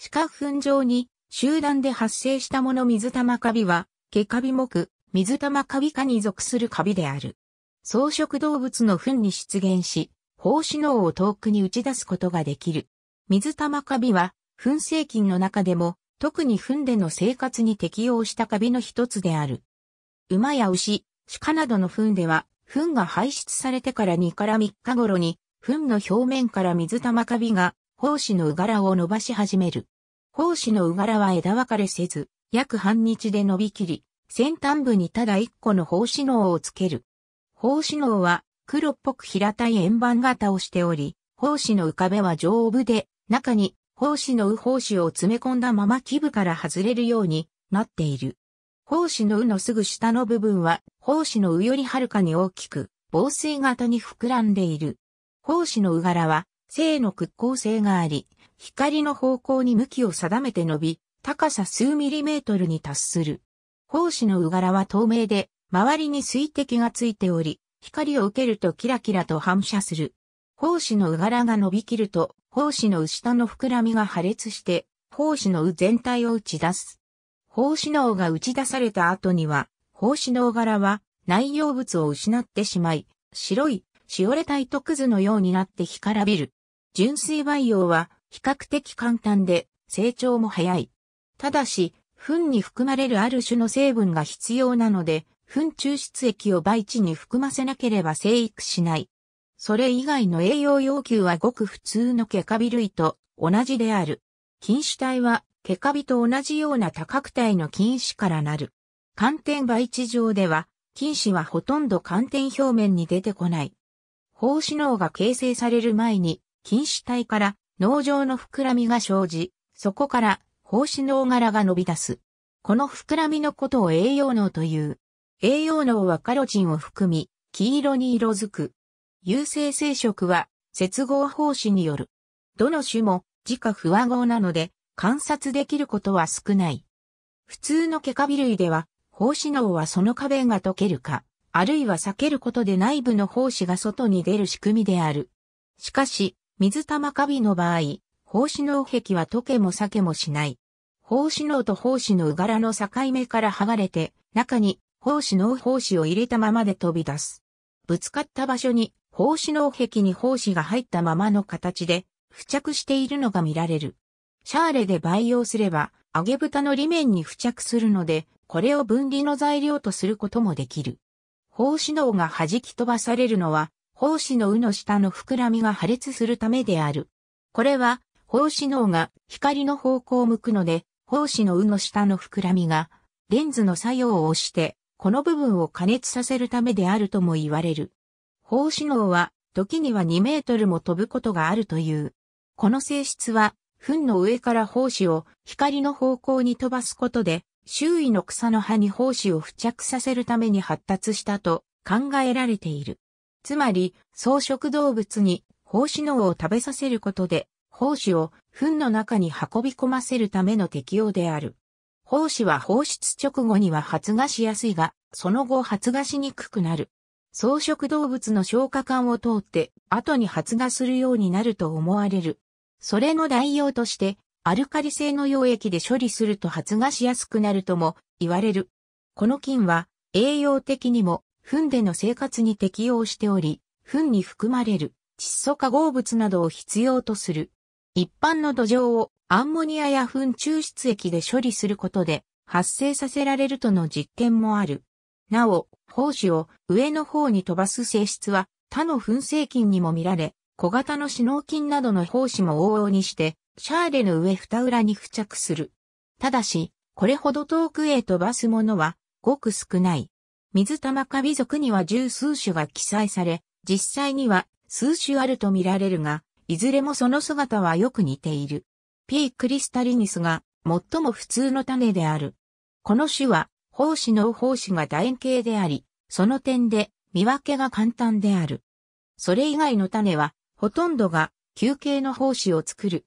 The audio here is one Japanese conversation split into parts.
四角粉状に集団で発生したもの水玉カビは、毛カビ目、水玉カビ科に属するカビである。草食動物の糞に出現し、胞子脳を遠くに打ち出すことができる。水玉カビは、糞製菌の中でも、特に糞での生活に適応したカビの一つである。馬や牛、鹿などの糞では、糞が排出されてから2から3日頃に、糞の表面から水玉カビが、胞子のうがらを伸ばし始める。胞子のうがらは枝分かれせず、約半日で伸びきり、先端部にただ一個の胞子脳をつける。胞子脳は黒っぽく平たい円盤型をしており、胞子の浮かべは丈夫で、中に胞子のう胞子を詰め込んだまま基部から外れるようになっている。胞子のうのすぐ下の部分は、胞子のうよりはるかに大きく、防水型に膨らんでいる。胞子のう柄は、正の屈光性があり、光の方向に向きを定めて伸び、高さ数ミリメートルに達する。胞子のう柄は透明で、周りに水滴がついており、光を受けるとキラキラと反射する。胞子のう柄が伸びきると、胞子の下の膨らみが破裂して、胞子のう全体を打ち出す。胞子脳が打ち出された後には、胞子脳柄は内容物を失ってしまい、白い、しおれた糸くずのようになって干からびる。純粋培養は比較的簡単で、成長も早い。ただし、糞に含まれるある種の成分が必要なので、糞抽出液を培地に含ませなければ生育しない。それ以外の栄養要求はごく普通のケカビ類と同じである。菌種体はケカビと同じような多角体の菌種からなる。寒天培地上では菌種はほとんど寒天表面に出てこない。胞子脳が形成される前に菌種体から脳状の膨らみが生じ、そこから胞子脳柄が伸び出す。この膨らみのことを栄養脳という。栄養脳はカロチンを含み、黄色に色づく。有性生殖は接合胞子による。どの種も自家不和合なので観察できることは少ない。普通のケカビ類では胞子脳はその壁が溶けるか、あるいは避けることで内部の胞子が外に出る仕組みである。しかし、水玉カビの場合、胞子脳壁は溶けも避けもしない。胞子脳と胞子のうがらの境目から剥がれて、中に胞子脳胞子を入れたままで飛び出す。ぶつかった場所に胞子脳壁に胞子が入ったままの形で付着しているのが見られる。シャーレで培養すれば揚げ豚の裏面に付着するので、これを分離の材料とすることもできる。胞子脳が弾き飛ばされるのは、胞子のうの下の膨らみが破裂するためである。これは、胞子脳が光の方向を向くので、胞子のうの下の膨らみが、レンズの作用を押して、この部分を加熱させるためであるとも言われる。胞子脳は時には2メートルも飛ぶことがあるという。この性質は、糞の上から胞子を光の方向に飛ばすことで、周囲の草の葉に胞子を付着させるために発達したと考えられている。つまり、草食動物に胞子脳を食べさせることで、胞子を糞の中に運び込ませるための適用である。胞子は放出直後には発芽しやすいが、その後発芽しにくくなる。草食動物の消化管を通って後に発芽するようになると思われる。それの代用としてアルカリ性の溶液で処理すると発芽しやすくなるとも言われる。この菌は栄養的にも糞での生活に適応しており、糞に含まれる窒素化合物などを必要とする。一般の土壌をアンモニアや糞抽出液で処理することで発生させられるとの実験もある。なお、胞子を上の方に飛ばす性質は他の噴製菌にも見られ、小型の死脳菌などの胞子も往々にして、シャーレの上二裏に付着する。ただし、これほど遠くへ飛ばすものは、ごく少ない。水玉カビ属には十数種が記載され、実際には数種あると見られるが、いずれもその姿はよく似ている。P. クリスタリニスが最も普通の種である。この種は胞子の胞子が楕円形であり、その点で見分けが簡単である。それ以外の種は、ほとんどが球形の胞子を作る。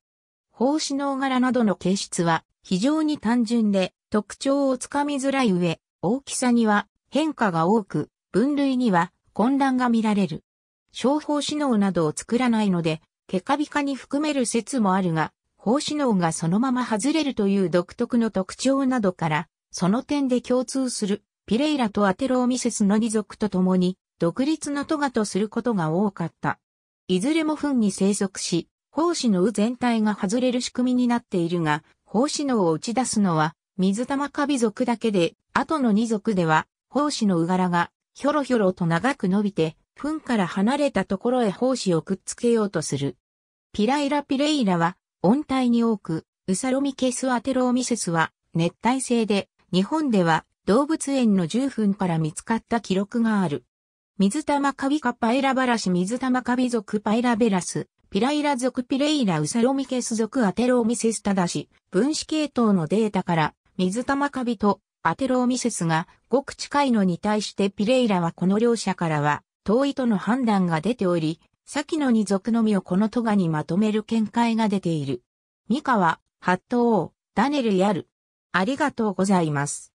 胞子の柄などの形質は非常に単純で特徴をつかみづらい上、大きさには変化が多く、分類には混乱が見られる。小胞子脳などを作らないので、ケカビ科に含める説もあるが、胞子脳がそのまま外れるという独特の特徴などから、その点で共通するピレイラとアテローミセスの二族と共に独立のトガとすることが多かった。いずれも糞に生息し、胞子の鵜全体が外れる仕組みになっているが、胞子脳を打ち出すのは水玉カビ族だけで、後の二族では、胞子の鵜柄がひょろひょろと長く伸びて、糞から離れたところへ胞子をくっつけようとする。ピライラピレイラは温帯に多く、ウサロミケスアテロミセスは熱帯性で、日本では動物園の10分から見つかった記録がある。水玉カビカパイラバラシ水玉カビ属パイラベラス、ピライラ属ピレイラウサロミケス属アテロミセスただし、分子系統のデータから水玉カビとアテローミセスがごく近いのに対してピレイラはこの両者からは遠いとの判断が出ており、先の二族のみをこのトガにまとめる見解が出ている。ミカは、ハット王、ダネルヤル。ありがとうございます。